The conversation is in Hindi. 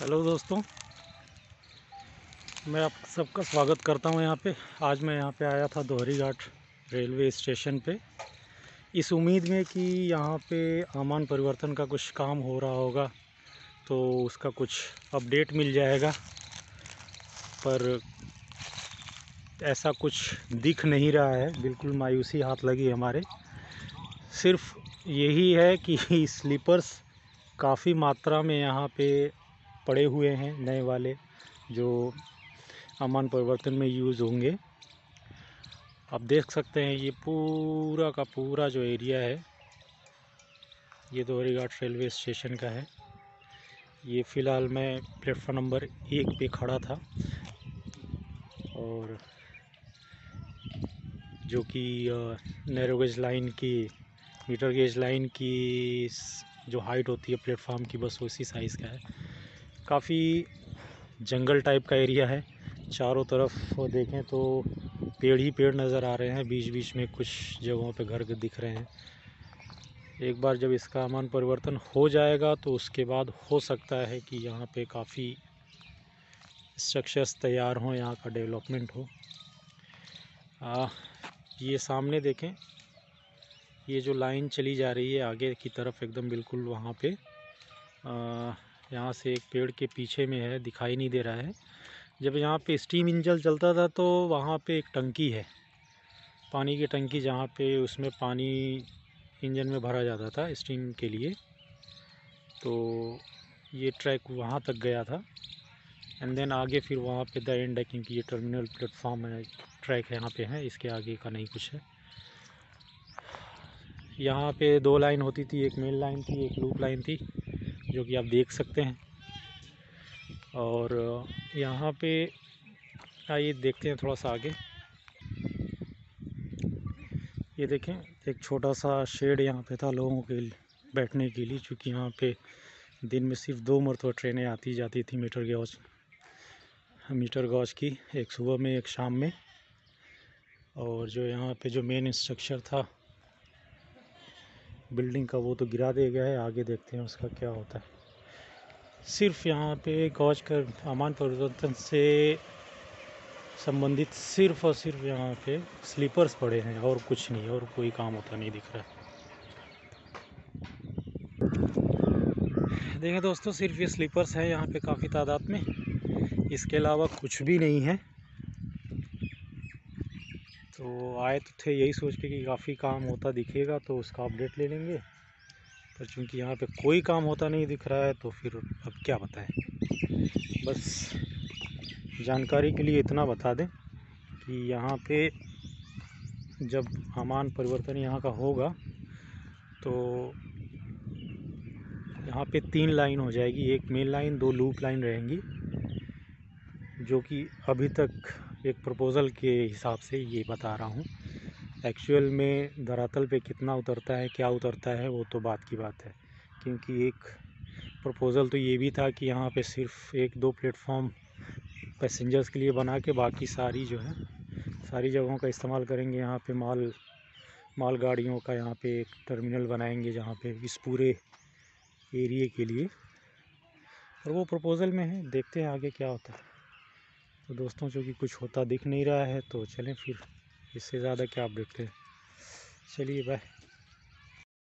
हेलो दोस्तों, मैं आप सबका स्वागत करता हूँ यहाँ पे। आज मैं यहाँ पे आया था दोहरी घाट रेलवे स्टेशन पे। इस उम्मीद में कि यहाँ पे आमान परिवर्तन का कुछ काम हो रहा होगा तो उसका कुछ अपडेट मिल जाएगा। पर ऐसा कुछ दिख नहीं रहा है, बिल्कुल मायूसी हाथ लगी हमारे। सिर्फ़ यही है कि स्लीपर्स काफ़ी मात्रा में यहाँ पे पड़े हुए हैं, नए वाले, जो अमान परिवर्तन में यूज़ होंगे। आप देख सकते हैं, ये पूरा का पूरा जो एरिया है, ये दोहरी घाट रेलवे स्टेशन का है। ये फ़िलहाल मैं प्लेटफॉर्म नंबर एक पे खड़ा था और जो कि नैरो गेज लाइन की मीटर गेज लाइन की, जो हाइट होती है प्लेटफार्म की, बस उसी साइज़ का है। काफ़ी जंगल टाइप का एरिया है। चारों तरफ़ देखें तो पेड़ ही पेड़ नज़र आ रहे हैं। बीच बीच में कुछ जगहों पे घर दिख रहे हैं। एक बार जब इसका अमन परिवर्तन हो जाएगा तो उसके बाद हो सकता है कि यहाँ पे काफ़ी स्ट्रक्चर्स तैयार हों यहाँ का डेवलपमेंट हो। आ, ये सामने देखें ये जो लाइन चली जा रही है आगे की तरफ़ एकदम बिल्कुल वहाँ पे यहाँ से एक पेड़ के पीछे में है, दिखाई नहीं दे रहा है। जब यहाँ पे स्टीम इंजन चलता था तो वहाँ पे एक टंकी है। पानी की टंकी जहाँ पे उसमें पानी इंजन में भरा जाता था स्टीम के लिए। तो ये ट्रैक वहाँ तक गया था। एंड देन आगे फिर वहाँ पे द एंड है क्योंकि ये टर्मिनल प्लेटफॉर्म है ट्रैक है यहाँ पे है, इसके आगे का नहीं कुछ है। यहाँ पे दो लाइन होती थी, एक मेन लाइन थी, एक लूप लाइन थी। जो कि आप देख सकते हैं। और यहाँ पे आइए देखते हैं थोड़ा सा आगे। ये देखें, एक छोटा सा शेड यहाँ पे था लोगों के बैठने के लिए, क्योंकि यहाँ पे दिन में सिर्फ़ दो मरतबा ट्रेनें आती जाती थी मीटर गौज मीटर गौज की, एक सुबह में, एक शाम में। और जो यहाँ पे जो मेन स्ट्रक्चर था बिल्डिंग का वो तो गिरा दिया गया है, आगे देखते हैं उसका क्या होता है। सिर्फ़ यहाँ पे गौज कर अमान परिवर्तन से संबंधित सिर्फ़ और सिर्फ़ यहाँ पे स्लीपर्स पड़े हैं और कुछ नहीं, और कोई काम होता नहीं दिख रहा है। देखें दोस्तों, सिर्फ़ ये स्लीपर्स हैं यहाँ पे काफ़ी तादाद में। इसके अलावा कुछ भी नहीं है। तो आए तो थे यही सोच के कि काफ़ी काम होता दिखेगा तो उसका अपडेट ले लेंगे। पर चूँकि यहाँ पे कोई काम होता नहीं दिख रहा है तो फिर अब क्या बताएँ। बस जानकारी के लिए इतना बता दें कि यहाँ पे जब अमान परिवर्तन यहाँ का होगा तो यहाँ पे तीन लाइन हो जाएगी। एक मेन लाइन दो लूप लाइन रहेंगी। जो कि अभी तक एक प्रपोज़ल के हिसाब से ये बता रहा हूँ। एक्चुअल में धरातल पे कितना उतरता है, क्या उतरता है, वो तो बात की बात है। क्योंकि एक प्रपोज़ल तो ये भी था कि यहाँ पे सिर्फ़ एक दो प्लेटफॉर्म पैसेंजर्स के लिए बना के बाकी सारी जो है, सारी जगहों का इस्तेमाल करेंगे। यहाँ पे माल माल गाड़ियों का यहाँ पे एक टर्मिनल बनाएँगे जहाँ पे इस पूरे एरिए के लिए। और वो प्रपोज़ल में है, देखते हैं आगे क्या होता है। तो दोस्तों चूँकि कुछ होता दिख नहीं रहा है तो चलें फिर इससे ज़्यादा क्या अपडेट है चलिए बाय